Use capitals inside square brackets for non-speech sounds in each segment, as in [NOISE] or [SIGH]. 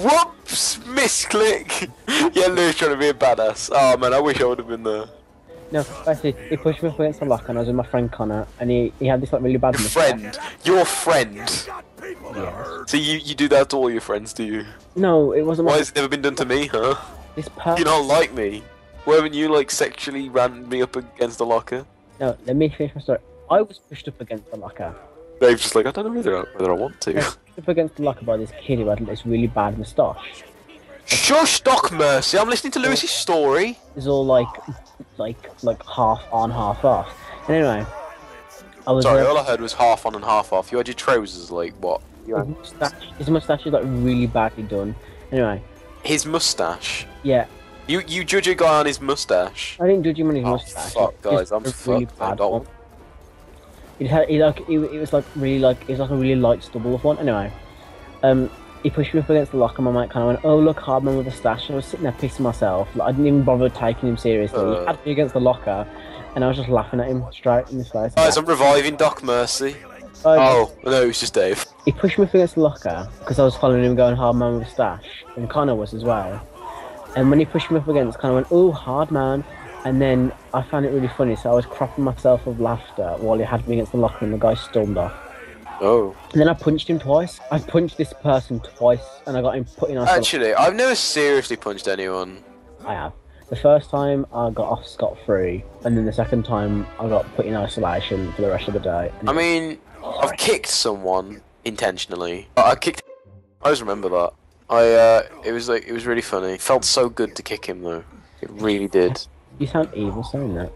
Bro, Lewis's car. Whoops, misclick. [LAUGHS] yeah, Lewis trying to be a badass. Oh man, I wish I would have been there. No, actually, he pushed me up against the locker, and I was with my friend Connor, and he, he had this like really bad Your friend, your friend. Yes. So you you do that to all your friends, do you? No, it wasn't. Why My, has it never been done to me, huh? this person. You don't like me. Why haven't you like sexually ran me up against the locker? No, let me finish my story. I was pushed up against the locker. Dave's just like I don't know whether I, whether I want to. Up against the locker by this kid who had this really bad moustache. Shush, Doc Mercy. I'm listening to Lewis's story. It's all like, like, like half on, half off. And anyway, I was. Sorry, uh, all I heard was half on and half off. You had your trousers like what? his mustache, his mustache is like really badly done. Anyway, His mustache. yeah, You you judge a guy on his mustache. I didn't judge him on his Oh mustache. fuck, guys, I'm really fucked. I don't. one. It had, it like, it, it was like really like, it was like a really light stubble of one. Anyway, um, he pushed me up against the locker. And my mate kind of went, "Oh look, hard man with a stash." And I was sitting there pissing myself. Like, I didn't even bother taking him seriously. Uh. he had me against the locker, and I was just laughing at him straight in his face. Guys, I'm reviving Doc Mercy. Oh, Oh no, it was just Dave. He pushed me up against the locker because I was following him going hard man with a stash, and Connor was as well. And when he pushed me up against, kind of went, "Oh, hard man," and then I found it really funny, so I was cropping myself of laughter while he had me against the locker, and the guy stormed off. Oh. And then I punched him twice. I punched this person twice, and I got him put in isolation. Actually, I've never seriously punched anyone. I have. The first time I got off scot free, and then the second time I got put in isolation for the rest of the day. I mean, I've kicked someone intentionally. I kicked. I always remember that. I uh, it was like it was really funny. It felt so good to kick him though. It really did. You sound evil saying that.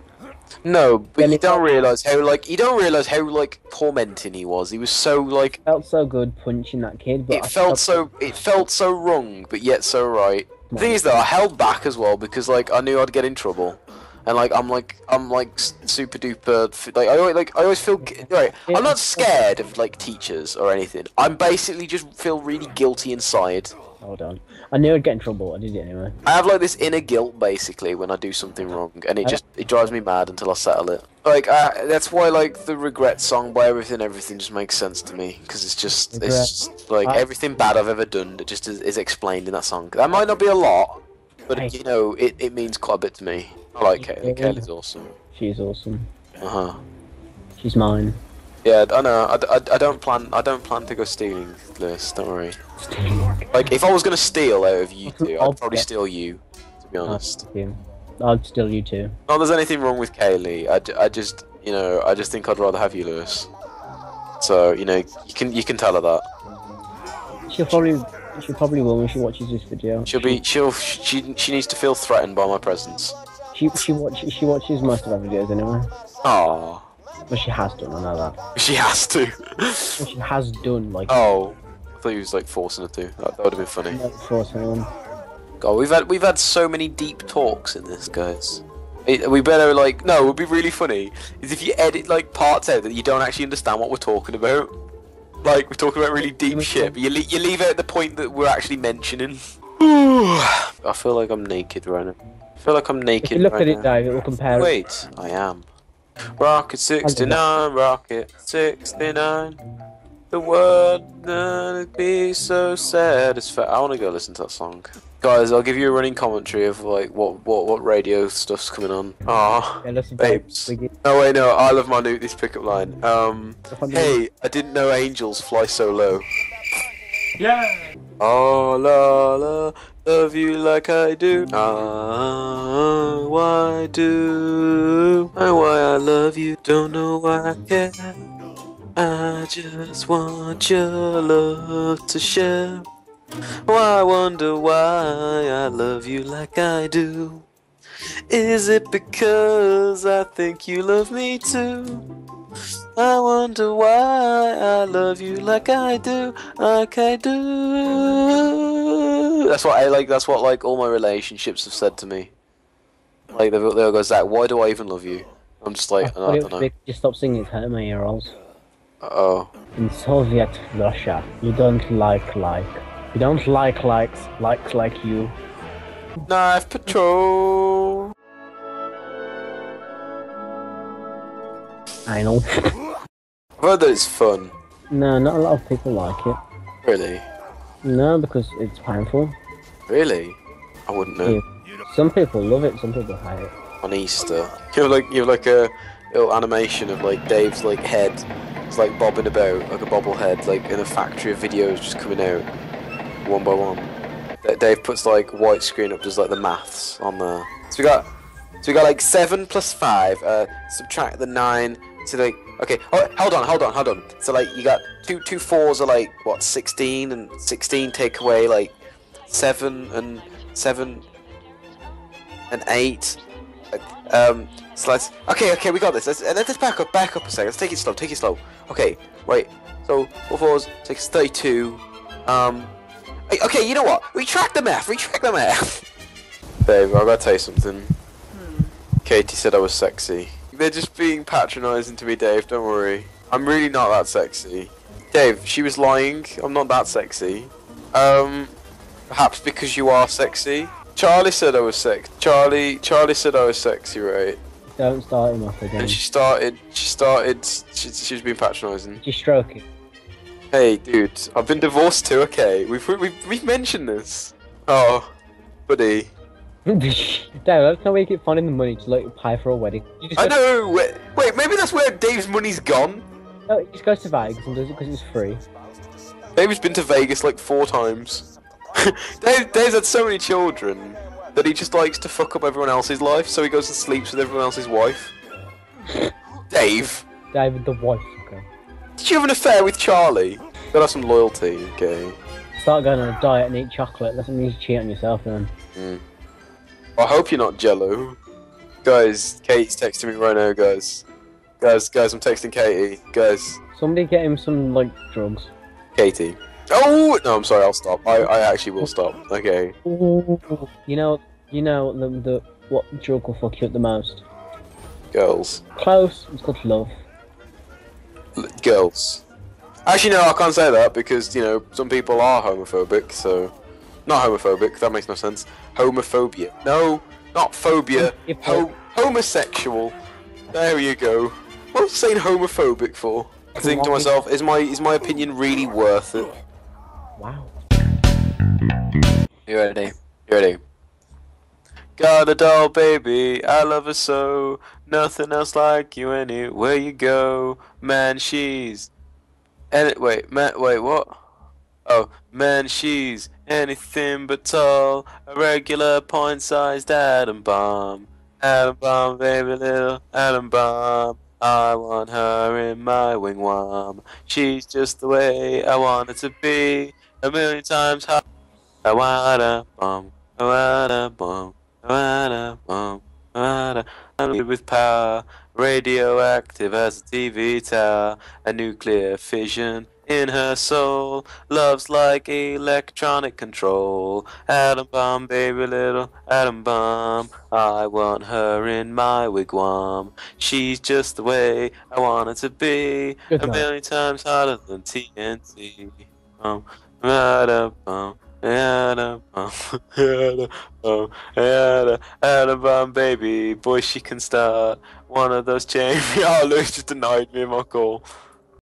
No, but Then you don't realize how like you don't realize how like tormenting he was. He was so like Felt so good punching that kid, but it I felt so it felt so wrong, but yet so right. The thing is though, I held back as well because like I knew I'd get in trouble, and like I'm like I'm like super duper like I always, like I always feel right. I'm not scared of like teachers or anything. I'm basically just feel really guilty inside. Hold on. I knew I'd get in trouble. I did it anyway. I have like this inner guilt basically when I do something wrong, and it just it drives me mad until I settle it. Like I, that's why like the regret song by everything everything just makes sense to me because it's just Regret. it's just like I- everything bad I've ever done that just is, is explained in that song. That might not be a lot, but I- you know it, it means quite a bit to me. I like. Kaylee. Kaylee's awesome. She's awesome. Uh huh. She's mine. Yeah, I know. I, I, I don't plan. I don't plan to go stealing, Lewis. Don't worry. Like if I was gonna steal out of you two, I'll I'd probably bet. steal you. To be honest. I'll steal you too. Not there's anything wrong with Kaylee. I, I just, you know, I just think I'd rather have you, Lewis. So, you know, you can you can tell her that. She'll probably, she probably will when she watches this video. She'll be she'll she she needs to feel threatened by my presence. She she watch, she watches most of our videos anyway. Oh, But she has done. I know that. she has to. She has done like. oh, I thought he was like forcing her to. That, that would have been funny. not force anyone. God, we've had we've had so many deep talks in this, guys. It, we better like no. It would be really funny is if you edit like parts out that you don't actually understand what we're talking about. Like we're talking about really deep shit, but you, le- you leave out the point that we're actually mentioning. [SIGHS] I feel like I'm naked right now. I feel like I'm If naked you look right at it, now. Dave, it will compare. Wait, I am. Rocket 69, Rocket 69. The world gonna be so satisfied. I want to go listen to that song. Guys, I'll give you a running commentary of like what what what radio stuff's coming on. Ah, Yeah, babes. We get- no wait, no. I love my new this pickup line. Um, hey, I didn't know angels fly so low. Yeah. Oh la la, love you like I do. Ah, why do? And why I love you, don't know why I care. I just want your love to share. Why I wonder why I love you like I do. Is it because I think you love me too? I wonder why I love you like I do, like I do. That's what I like. That's what like all my relationships have said to me. Like they all go, Zak, why do I even love you? I'm just like, I, What don't if know. just stop singing? It's hurting my ear holes. Oh, In Soviet Russia, you don't like like. You don't like likes likes like you. knife patrol. I know. I've heard that it's fun. no, not a lot of people like it. Really? No, because it's painful. Really? I wouldn't know. Yeah. Some people love it, some people hate it. On Easter, you have like you have like a little animation of like Dave's like head, it's like bobbing about like a bobblehead, like in a factory of videos just coming out one by one. Dave puts like white screen up, does like the maths on there. So we got, so we got like seven plus five. Uh, subtract the nine. So like, okay, oh, hold on, hold on, hold on. So like, you got two two fours are like what sixteen, and sixteen take away like seven and seven and eight. Um, so let's. Okay, okay, we got this. Let's, let's back up, back up a second. Let's take it slow. Take it slow. Okay, wait. So four fours, six, thirty-two. Um. Okay, you know what? Retract the math. Retract the math. [LAUGHS] Babe, I gotta tell you something. Hmm. Katie said I was sexy. They're just being patronising to me, Dave. Don't worry. I'm really not that sexy. Dave, she was lying. I'm not that sexy. Um, perhaps because you are sexy. Charlie said I was sex. Charlie, Charlie said I was sexy, right? Don't start him off again. And she started. She started. She, she was being patronising. Stroke it. Hey, dude, I've been divorced too. Okay, we've we've, we've mentioned this. Oh, buddy. [LAUGHS] Dad, that's not where you keep finding the money to like pay for a wedding. I know. Wait, wait, maybe that's where Dave's money's gone. No, he just goes to Vegas and does it because it's free. Dave's been to Vegas like four times. [LAUGHS] Dave, Dave's had so many children that he just likes to fuck up everyone else's life, so he goes and sleeps with everyone else's wife. [LAUGHS] Dave, David the wife. Okay. did you have an affair with Charlie? Gotta have some loyalty, okay? Start going on a diet and eat chocolate. Doesn't mean you cheat on yourself then. Hmm. I hope you're not Jello. Guys, Kate's texting me right now, guys. Guys, guys, I'm texting Katie. Guys, Somebody get him some like drugs. Katie. Oh no, I'm sorry. I'll stop. I, I actually will stop. Okay. You know, you know the the what drug will fuck you up the most? Girls. Close. It's called love. L- girls. Actually, no, I can't say that because you know some people are homophobic. So, not homophobic. That makes no sense. Homophobia. No, not phobia. Ho- homosexual. There you go. What was I saying homophobic for? I think to myself, is my is my opinion really worth it? Wow. You ready? You ready? Got a doll, baby. I love her so. Nothing else like you anywhere you go. Man, she's. And wait, man, wait, what? Oh, man, she's anything but tall. A regular point-sized atom bomb. Atom bomb, baby, little atom bomb. I want her in my wigwam. She's just the way I want her to be. A million times higher. I want a bomb. I want a bomb. I want a bomb. I want a I'm with power, radioactive as a TV tower, a nuclear fission in her soul, loves like electronic control. Atom bomb, baby, little atom bomb. I want her in my wigwam. She's just the way I want her to be, Good a night. million times hotter than TNT. Um, atom bomb. Atom bomb, [LAUGHS] atom bomb, atom, atom bomb, baby, boy, she can start one of those chain. oh, Lewis just denied me my call.